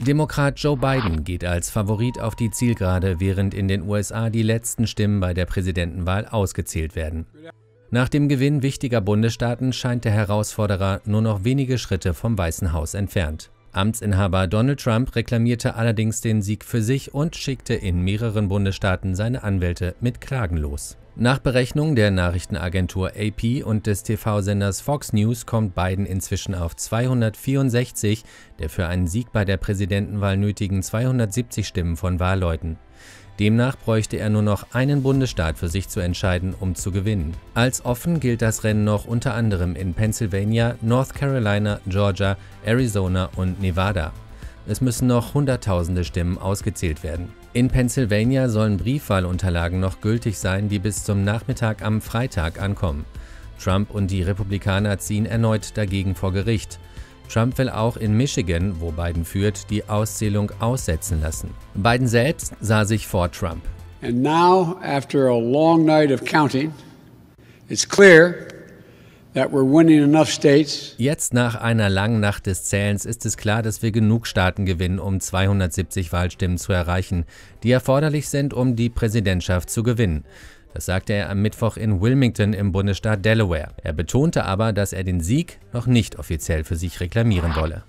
Demokrat Joe Biden geht als Favorit auf die Zielgerade, während in den USA die letzten Stimmen bei der Präsidentenwahl ausgezählt werden. Nach dem Gewinn wichtiger Bundesstaaten scheint der Herausforderer nur noch wenige Schritte vom Weißen Haus entfernt. Amtsinhaber Donald Trump reklamierte allerdings den Sieg für sich und schickte in mehreren Bundesstaaten seine Anwälte mit Klagen los. Nach Berechnung der Nachrichtenagentur AP und des TV-Senders Fox News kommt Biden inzwischen auf 264 der für einen Sieg bei der Präsidentenwahl nötigen 270 Stimmen von Wahlleuten. Demnach bräuchte er nur noch einen Bundesstaat für sich zu entscheiden, um zu gewinnen. Als offen gilt das Rennen noch unter anderem in Pennsylvania, North Carolina, Georgia, Arizona und Nevada. Es müssen noch Hunderttausende Stimmen ausgezählt werden. In Pennsylvania sollen Briefwahlunterlagen noch gültig sein, die bis zum Nachmittag am Freitag ankommen. Trump und die Republikaner ziehen erneut dagegen vor Gericht. Trump will auch in Michigan, wo Biden führt, die Auszählung aussetzen lassen. Biden selbst sah sich vor Trump. And now, after a long night of counting, it's clear Jetzt nach einer langen Nacht des Zählens ist es klar, dass wir genug Staaten gewinnen, um 270 Wahlstimmen zu erreichen, die erforderlich sind, um die Präsidentschaft zu gewinnen. Das sagte er am Mittwoch in Wilmington im Bundesstaat Delaware. Er betonte aber, dass er den Sieg noch nicht offiziell für sich reklamieren wolle.